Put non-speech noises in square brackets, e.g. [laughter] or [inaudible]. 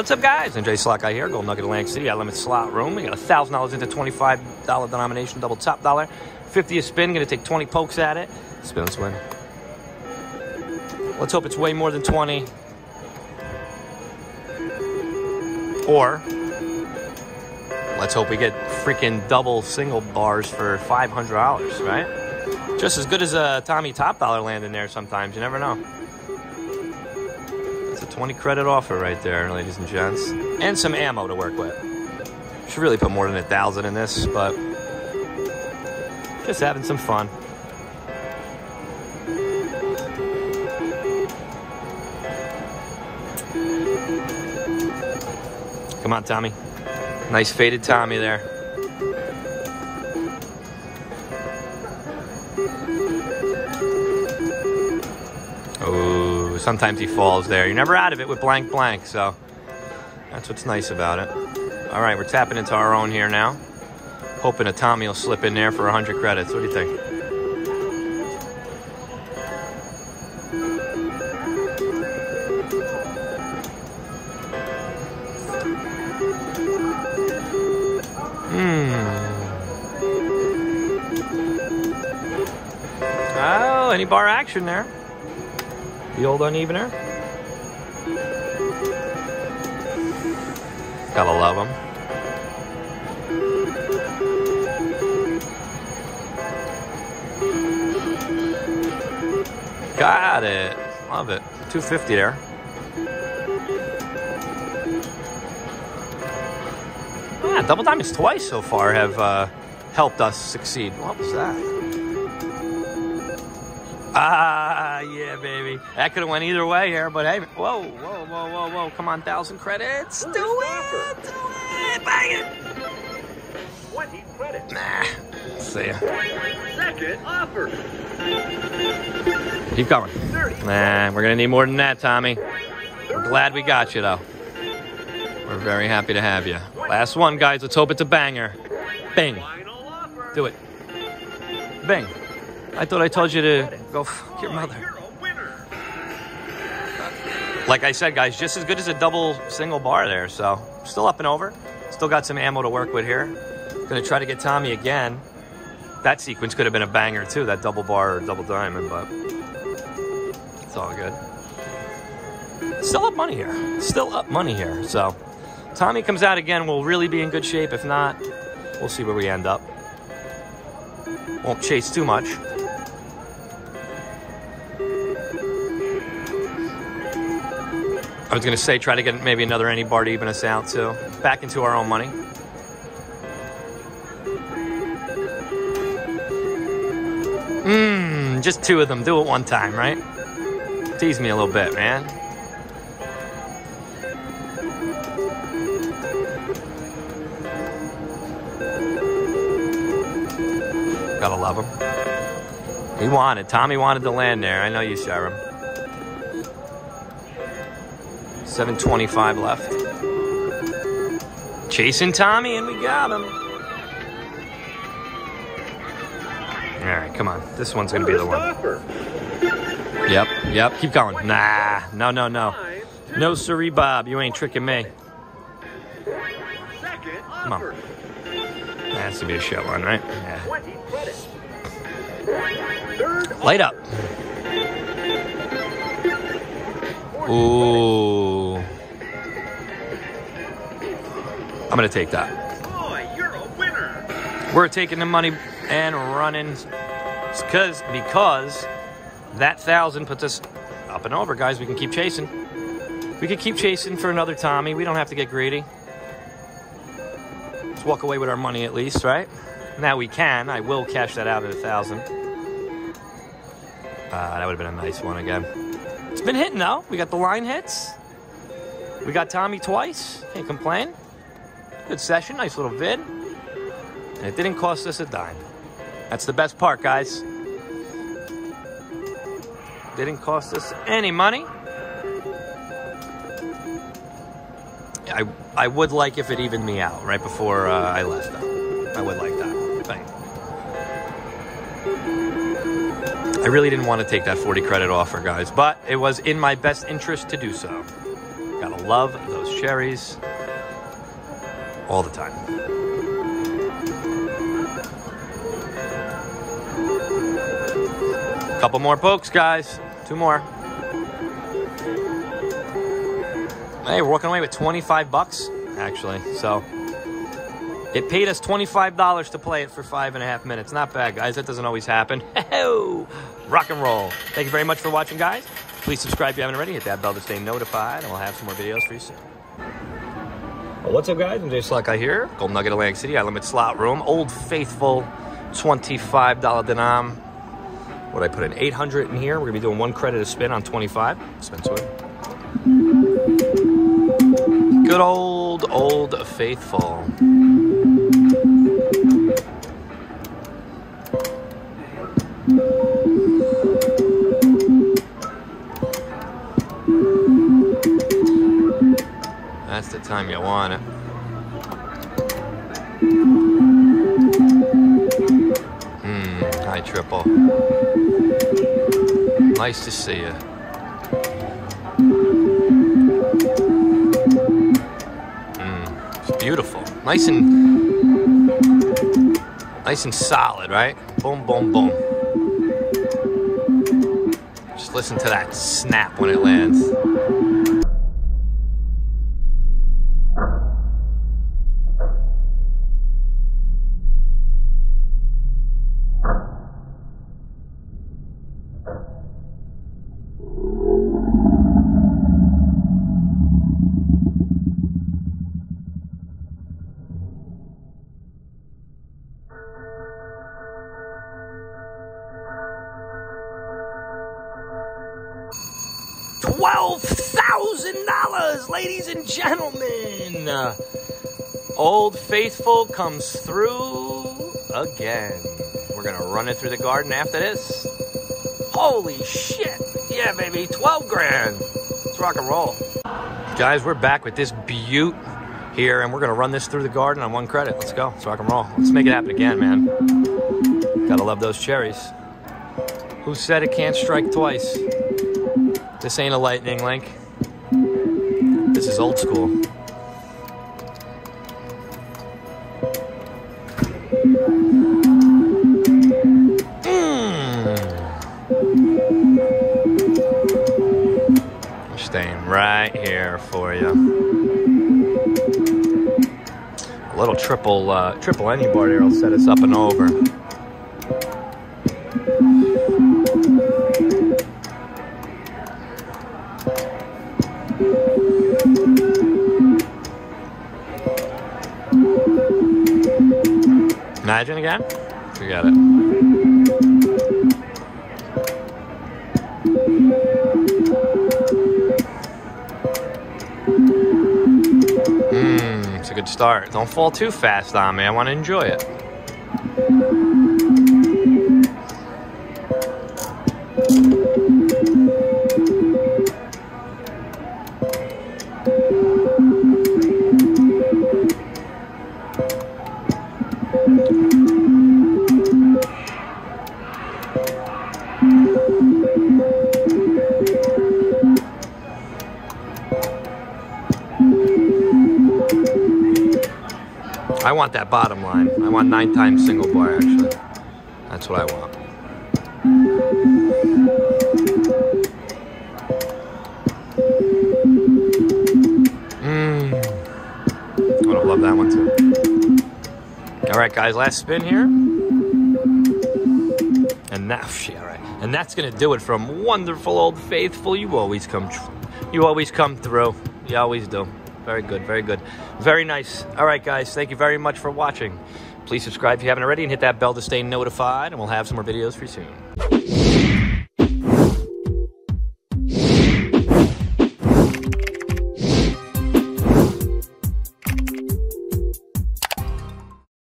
what's up, guys? NJ Slot Guy here, Golden Nugget Atlantic City at Limit Slot Room. We got $1,000 into $25 denomination, double top dollar. 50 a spin, gonna take 20 pokes at it. Spin and swing. Let's hope it's way more than 20. Or, let's hope we get freaking double single bars for $500, right? Just as good as a Tommy Top Dollar land in there sometimes, you never know. 20 credit offer right there, ladies and gents. And some ammo to work with. Should really put more than a thousand in this, but just having some fun. Come on, Tommy. Nice faded Tommy there. Sometimes he falls there. You're never out of it with blank blank, so that's what's nice about it. All right, we're tapping into our own here now. Hoping a Tommy will slip in there for 100 credits. What do you think? Hmm. Oh, any bar action there. The old unevener. Gotta love them. Got it. Love it. 250 there. Yeah, double diamonds twice so far have uh, helped us succeed. What was that? Ah, yeah, baby. That could have went either way here, but hey, whoa, whoa, whoa, whoa, whoa. Come on, thousand credits. Do it, do it, bang it. 20 credits. Nah, see ya. Second offer. Keep going. 30. Nah, we're gonna need more than that, Tommy. We're glad we got you, though. We're very happy to have you. Last one, guys. Let's hope it's a banger. Bing. Do it. Bing. I thought I told you to go fuck your mother. You're a winner. like I said, guys, just as good as a double single bar there. So still up and over. Still got some ammo to work with here. Gonna try to get Tommy again. That sequence could have been a banger too, that double bar or double diamond, but it's all good. Still up money here. Still up money here. So Tommy comes out again, we'll really be in good shape. If not, we'll see where we end up. Won't chase too much. I was going to say, try to get maybe another any bar to even us out, too. Back into our own money. Mmm, just two of them. Do it one time, right? Tease me a little bit, man. Gotta love him. He wanted. Tommy wanted to land there. I know you, Sharon. 725 left. Chasing Tommy, and we got him. All right, come on. This one's going to be the one. Yep, yep. Keep going. Nah, no, no, no. No, siree, Bob. You ain't tricking me. Second on. That's going to be a shit one, right? Yeah. 20 credits. Third Light up. Ooh. I'm going to take that. Boy, you're a winner. We're taking the money and running because because that thousand puts us up and over, guys. We can keep chasing. We could keep chasing for another Tommy. We don't have to get greedy. Let's walk away with our money at least, right? Now we can. I will cash that out at a thousand. Uh, that would have been a nice one again. It's been hitting though. We got the line hits. We got Tommy twice. Can't complain. Good session. Nice little vid. And it didn't cost us a dime. That's the best part, guys. Didn't cost us any money. I, I would like if it evened me out right before uh, I left, though. I would like that. Thing. I really didn't want to take that 40 credit offer, guys, but it was in my best interest to do so. Gotta love those cherries all the time. Couple more pokes, guys. Two more. Hey, we're walking away with 25 bucks, actually. So it paid us $25 to play it for five and a half minutes. Not bad, guys. That doesn't always happen. [laughs] Rock and roll. Thank you very much for watching, guys. Please subscribe if you haven't already. Hit that bell to stay notified, and we'll have some more videos for you soon. What's up, guys? I'm Jay Slack here. Golden Nugget Atlantic City, high limit slot room. Old Faithful, $25 denom. What I put in 800 in here. We're gonna be doing one credit a spin on 25. Spin to it. Good old, old Faithful. That's the time you want it. Hmm, high triple. Nice to see you. Mm, it's beautiful. Nice and nice and solid, right? Boom, boom, boom. Just listen to that snap when it lands. $12,000, ladies and gentlemen. Old Faithful comes through again. We're going to run it through the garden after this. Holy shit. Yeah, baby. 12 grand. Let's rock and roll. Guys, we're back with this butte here, and we're going to run this through the garden on one credit. Let's go. Let's rock and roll. Let's make it happen again, man. Gotta love those cherries. Who said it can't strike twice? This ain't a lightning link. This is old school. Mm. Staying right here for you. A little triple uh, triple any bar here will set us up and over. Imagine again? Forget it. Mmm, it's a good start. Don't fall too fast on me. I want to enjoy it. I want that bottom line. I want nine times single bar, actually. That's what I want. Mmm. I would have loved that one too. All right, guys, last spin here. And now, yeah, all right. And that's gonna do it from wonderful old faithful. You always come, you always come through. You always do. Very good, very good, very nice. All right, guys, thank you very much for watching. Please subscribe if you haven't already, and hit that bell to stay notified. And we'll have some more videos for you soon.